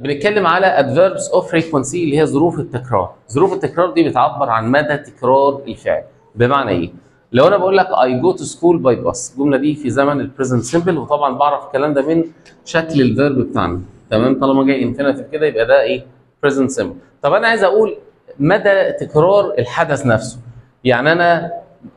بنتكلم على adverbs of frequency اللي هي ظروف التكرار. ظروف التكرار دي بتعبر عن مدى تكرار الفعل. بمعنى إيه؟ لو أنا بقول لك I go to school by bus الجملة دي في زمن ال present simple وطبعا بعرف الكلام ده من شكل ال verb بتاعنا. تمام؟ طالما جاي infinitive كده يبقى ده إيه؟ present simple طب أنا عايز أقول مدى تكرار الحدث نفسه. يعني أنا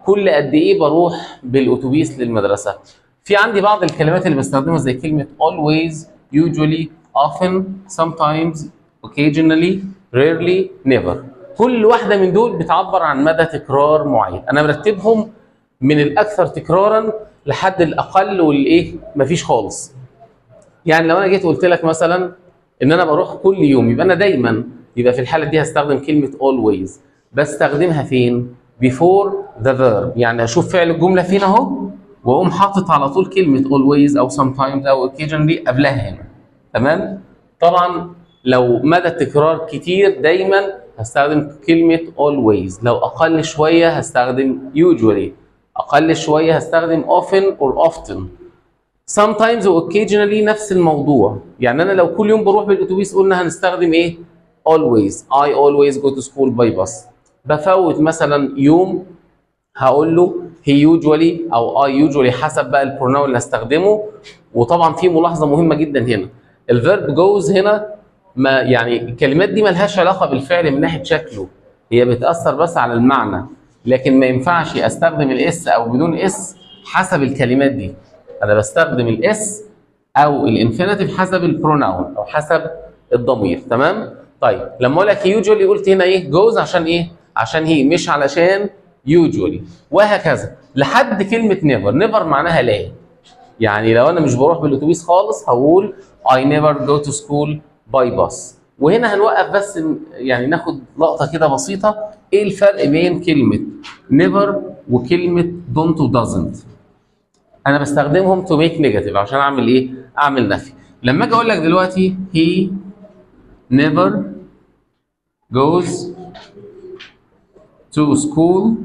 كل قد إيه بروح بالأتوبيس للمدرسة. في عندي بعض الكلمات اللي بستخدمها زي كلمة always usually often sometimes occasionally rarely never. كل واحدة من دول بتعبر عن مدى تكرار معين. أنا مرتبهم من الأكثر تكرارا لحد الأقل والإيه مفيش خالص. يعني لو أنا جيت قلت لك مثلا إن أنا بروح كل يوم يبقى أنا دايما يبقى في الحالة دي هستخدم كلمة always. بستخدمها فين؟ before the verb. يعني أشوف فعل الجملة فين أهو وأقوم حاطط على طول كلمة always أو sometimes أو occasionally قبلها هنا. تمام؟ طبعا لو مدى التكرار كتير دايما هستخدم كلمة always. لو أقل شوية هستخدم usually. أقل شوية هستخدم often or often. Sometimes و occasionally نفس الموضوع. يعني أنا لو كل يوم بروح بالأتوبيس قلنا هنستخدم إيه؟ always. I always go to school by bus. بفوت مثلا يوم هقول له he usually أو I usually حسب بقى ال pronoun اللي هستخدمه. وطبعا في ملاحظة مهمة جدا هنا. ال verb goes هنا ما يعني الكلمات دي ملهاش علاقة بالفعل من ناحية شكله. هي بتأثر بس على المعنى. لكن ما ينفعش أستخدم ال s أو بدون s حسب الكلمات دي. أنا بستخدم ال s أو ال infinitive حسب ال pronoun أو حسب الضمير. تمام؟ طيب لما أقول لك usually قلت هنا إيه؟ goes عشان إيه؟ عشان he مش علشان usually وهكذا. لحد كلمة never never معناها لا. يعني لو أنا مش بروح بالأتوبيس خالص هقول I never go to school by bus. وهنا هنوقف بس يعني ناخد لقطة كده بسيطة. إيه الفرق بين كلمة never وكلمة don't و doesn't أنا بستخدمهم to make negative عشان أعمل إيه؟ أعمل نفي لما أجي أقول لك دلوقتي he never goes to school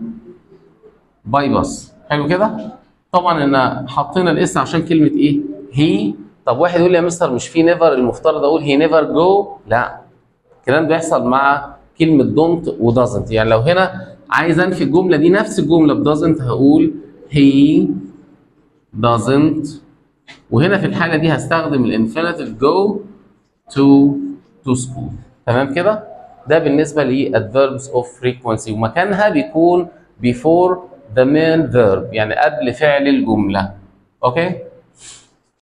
by bus. حلو كده؟ طبعا ان حطينا ال s عشان كلمة إيه؟ he طب واحد يقول لي يا مستر مش في never المفترض أقول he never go لا. الكلام بيحصل مع كلمة don't و doesn't يعني لو هنا عايز أنفي الجملة دي نفس الجملة ب doesn't هقول he doesn't. وهنا في الحالة دي هستخدم ال infinitive go to to school. تمام كده؟ ده بالنسبة لل adverbs of frequency. ومكانها بيكون before the main verb يعني قبل فعل الجملة. okay؟